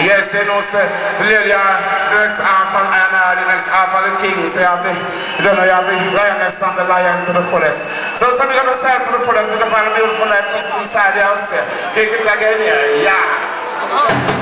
Yes, they know, say, Lillian, the next half and Anna, the next half of the king. Say, I be, the, you don't know, you have the lioness and the lion to the fullest. So some of you have to to the fullest, pick up on a beautiful life, this is inside the house here. Take it again here, yeah. Oh.